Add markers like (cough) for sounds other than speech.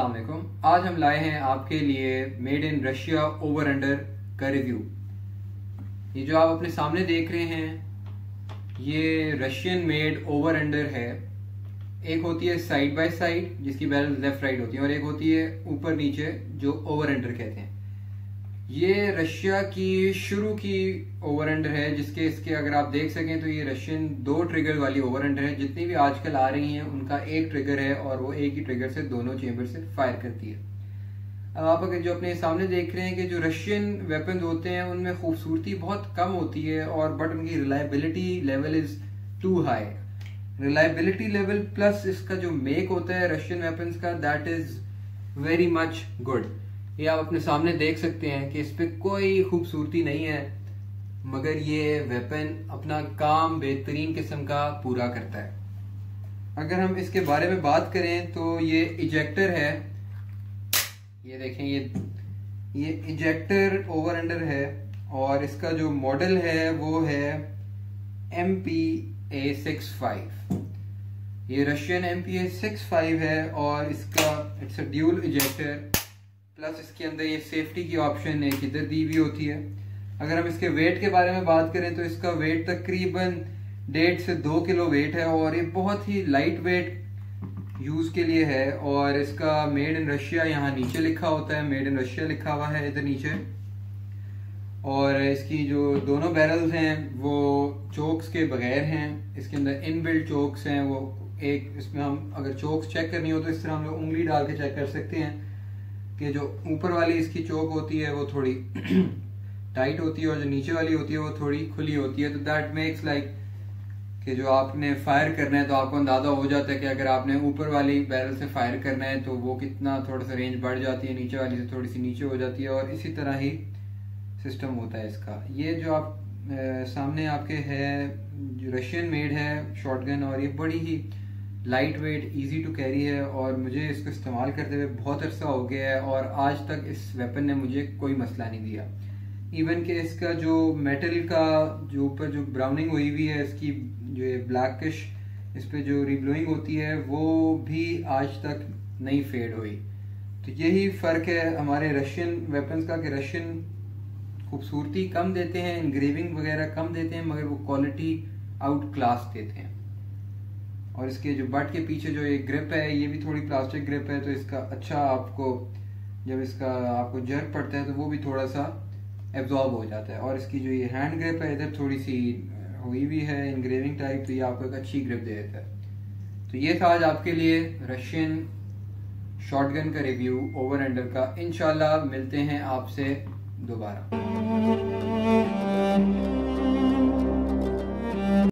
अस्सलाम आज हम लाए हैं आपके लिए made in Russia over under का रिव्यू। ये जो आप अपने सामने देख रहे हैं, ये रशियन मेड ओवर अंडर है। एक होती है साइड बाय साइड जिसकी बैलेंस लेफ़्ट राइट होती है, और एक होती है ऊपर नीचे, जो ओवर अंडर कहते हैं। ये रशिया की शुरू की ओवर अंडर है, जिसके इसके अगर आप देख सकें तो ये रशियन दो ट्रिगर वाली ओवर अंडर है। जितनी भी आजकल आ रही हैं, उनका एक ट्रिगर है और वो एक ही ट्रिगर से दोनों चेंबर से फायर करती है। अब आप अगर जो अपने सामने देख रहे हैं कि जो रशियन वेपन होते हैं, उनमें खूबसूरती बहुत कम होती है और बट उनकी reliability level is too high reliability level plus इसका जो मेक होता है रशियन वेपन्स का that is very much good ये आप अपने सामने देख सकते हैं कि इस पर कोई खूबसूरती नहीं है, मगर ये वेपन अपना काम बेहतरीन किस्म का पूरा करता है। अगर हम इसके बारे में बात करें तो ये इजेक्टर है। ये देखें, ये ये इजेक्टर ओवर अंडर है और इसका जो मॉडल है वो है M P A six five ये Russian M P A six five है और इसका it's a dual ejector plus इसके अंदर ये सेफ्टी की ऑप्शन है, किधर दी हुई होती है। अगर हम इसके वेट के बारे में बात करें तो इसका वेट तकरीबन डेढ़ से दो किलो वेट है, और ये बहुत ही लाइट वेट यूज़ के लिए है, और इसका मेड इन रशिया यहाँ नीचे लिखा होता है मेड इन रशिया लिखा हुआ है इधर नीचे। और इसकी जो दोनों बैरल्स हैं, वो चोक्स के बगैर हैं, इसके अंदर इनबिल्ट चोक्स हैं, वो एक, इसमें हम अगर चोक्स चेक करनी हो तो इस तरह हम लोग उंगली डाल के चेक कर सकते हैं। कि जो ऊपर वाली इसकी चौक होती है वो थोड़ी (clears throat) टाइट होती है और जो नीचे वाली होती है वो थोड़ी खुली होती है। तो दैट मेक्स लाइक कि जो आपने फायर करना है तो आपको अंदाज़ा हो जाता है कि अगर आपने ऊपर वाली बैरल से फायर करना है तो वो कितना थोड़ा सा रेंज बढ़ जाती है नीचे वाली से थोड़ी सी नीचे हो जाती है और इसी तरह ही सिस्टम होता है इसका। ये जो आप आ, सामने आपके है रशियन मेड है शॉटगन और ये बड़ी ही light weight easy to carry है और मुझे इसको इस्तेमाल करते हुए बहुत अरसा हो गया है और आज तक इस वेपन ने मुझे कोई मसला नहीं दिया। इवन कि इसका जो मेटल का जो ऊपर जो ब्राउनिंग हुई हुई है, इसकी जो ब्लैकिश इस पर जो रिब्लोइंग होती है, वो भी आज तक नहीं फेड हुई। तो यही फ़र्क है हमारे रशियन वेपन्स का कि रशियन खूबसूरती कम देते हैं इनग्रेविंग वगैरह कम देते हैं, मगर वो क्वालिटी आउट क्लास देते हैं। और इसके जो बट के पीछे जो ये ग्रिप है, ये भी थोड़ी प्लास्टिक ग्रिप है तो इसका अच्छा आपको, जब इसका आपको जर्क पड़ता है तो वो भी थोड़ा सा एब्जॉर्ब हो जाता है। और इसकी जो ये हैंड ग्रिप है, इधर थोड़ी सी हुई भी है इनग्रेविंग टाइप तो ये आपको एक अच्छी ग्रिप दे देता है। तो ये था आज आपके लिए रशियन शॉटगन का रिव्यू ओवर अंडर का। इनशाला मिलते हैं आपसे दोबारा।